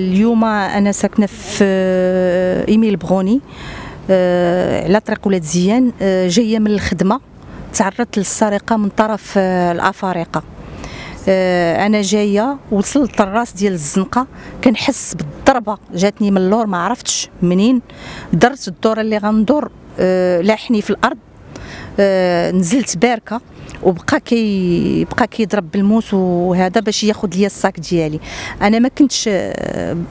اليوم أنا ساكنة في إيميل بغوني. آه، على طريق ولاد زيان. آه، جاية من الخدمة. تعرضت للسرقة من طرف آه، الأفارقة. أنا جاية وصلت الراس ديال الزنقة كنحس بالضربة جاتني من اللور ما عرفتش منين. درت الدورة اللي غندور لاحني في الأرض. نزلت باركة وبقى كي بقى كيضرب بالموس وهذا باش ياخذ ليا ال sac ديالي. أنا ما كنتش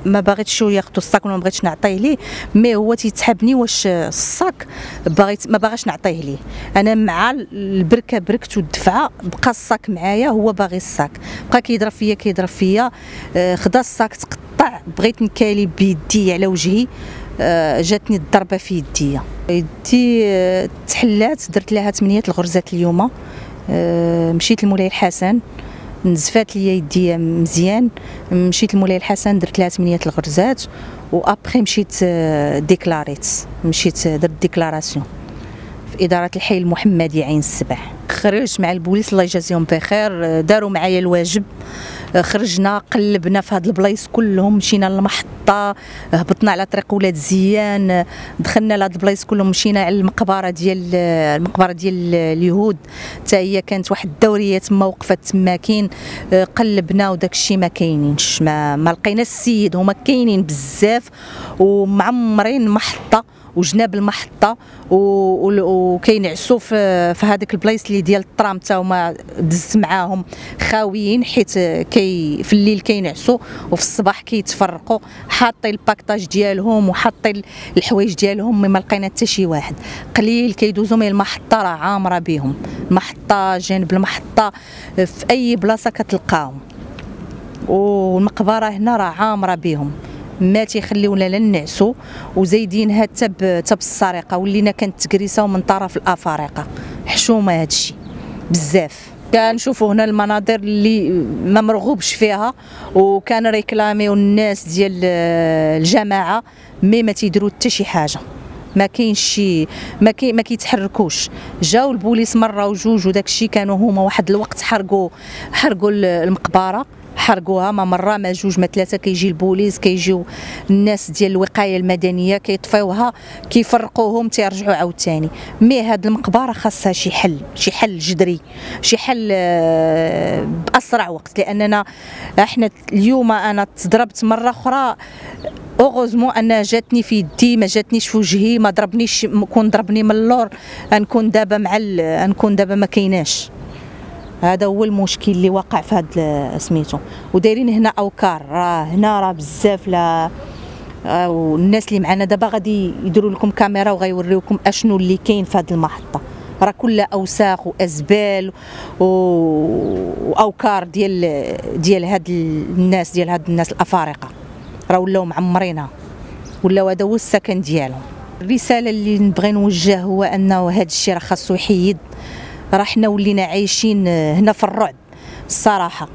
ما باغيتش ياخذ الصاك ولا ما بغيتش نعطيه ليه مي هو تيتحبني واش الصاك باغيت ما باغاش نعطيه ليه. أنا مع البركة بركت والدفعة بقى الصاك معايا هو باغي الصاك. بقى كيضرب فيا كيضرب فيا آه، خدا الصاك تقطع بغيت نكالي بيدي على وجهي. آه، جاتني الضربة في يديا يدي آه، تحلات درت لها 8 الغرزات اليوم. آه، مشيت لمولاي الحسن نزفات ليا يدي مزيان. مشيت لمولاي الحسن درت لها 8 الغرزات. وأبخي مشيت آه، déclarيت. مشيت آه، درت déclaration. في إدارة الحي المحمدي عين السبع. خرجت مع البوليس الله يجازيهم بخير. داروا معايا الواجب. خرجنا قلبنا في هاد البلايص كلهم مشينا للمحطة هبطنا على طريق ولاد زيان دخلنا لهاد البلايص كلهم مشينا على المقبرة ديال المقبرة ديال اليهود. حتى هي كانت واحد الدورية تما وقفت تما كاين قلبنا وداك الشيء ما كاينينش. ما, ما لقينا السيد هما كاينين بزاف ومعمرين المحطه وجناب المحطة وكينعسوا في في هذيك البلايص اللي ديال الطرام حتى هما دزت معاهم خاويين حيت كي في الليل كينعسوا وفي الصباح كيتفرقوا. حاطين الباكطاج ديالهم وحاطين الحوايج ديالهم ما لقينا حتى شي واحد. قليل كيدوزوا من المحطة راه عامرة بهم المحطه جانب المحطة في أي بلاصة كتلقاهم. والمقبرة هنا راه عامرة بهم ما تيخليونا لا نعسو وزايدين حتى بالسرقه ولينا كانت تكريسه من طرف الأفارقة. حشومة هذا الشيء بزاف. كنشوفوا هنا المناظر اللي ما مرغوبش فيها وكان ريكلاميو الناس ديال الجماعة mais ما تيديروا حتى شي حاجة. ما كاينش شي ما كي ما كيتحركوش. جاو البوليس مرة وجوج وداك الشيء كانوا هما واحد الوقت حرقوا حرقوا المقبرة. حرقوها. ما مرة ما جوج ما ثلاثة كيجي البوليس كيجيو الناس ديال الوقاية المدنية كيطفيوها كيفرقوهم تيرجعوا عاوتاني. mais هاد المقبرة خاصها شي حل شي حل جذري شي حل آه، بأسرع وقت. لأننا إحنا اليوم أنا تضربت مرة أخرى. heureusement أنا جاتني في يدي ما جاتنيش في وجهي ما ضربنيش كون ضربني من اللور نكون دابا مع نكون دابا ما كايناش. هذا هو المشكل اللي وقع في هذا سميتو. ودايرين هنا أوكار. راه هنا راه بزاف لا آه، والناس اللي معنا دابا غادي يديروا لكم كاميرا وغيوريوكم أشنو اللي كاين في هذه المحطة. راه كلها أوساخ وأزبال وأوكار ديال ديال هاد الناس ديال هاد الناس الأفارقة. راه ولاو معمرينها. ولاو هذا هو السكن ديالهم. الرسالة اللي نبغي نوجه هو أنه هذا الشيء راه خاصو يحيد راه حنا ولينا عايشين هنا في الرعب الصراحة.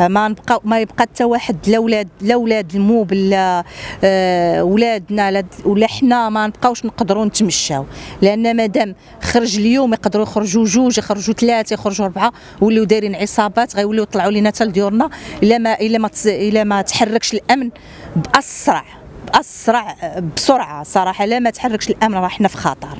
ما نبقى ما يبقى حتى واحد لا ولاد لا ولاد الموب لا آه ولادنا ولا حنا ما نبقاوش نقدروا نتمشاو. لأن مادام خرج اليوم يقدروا يخرجوا جوج يخرجوا ثلاثة يخرجوا أربعة ولاو دايرين عصابات غيوليو يطلعوا لينا حتى لديورنا إلا ما إلا ما إلا ما تحركش الأمن بأسرع بأسرع بسرعة صراحة. لا ما تحركش الأمن راه حنا في خطر.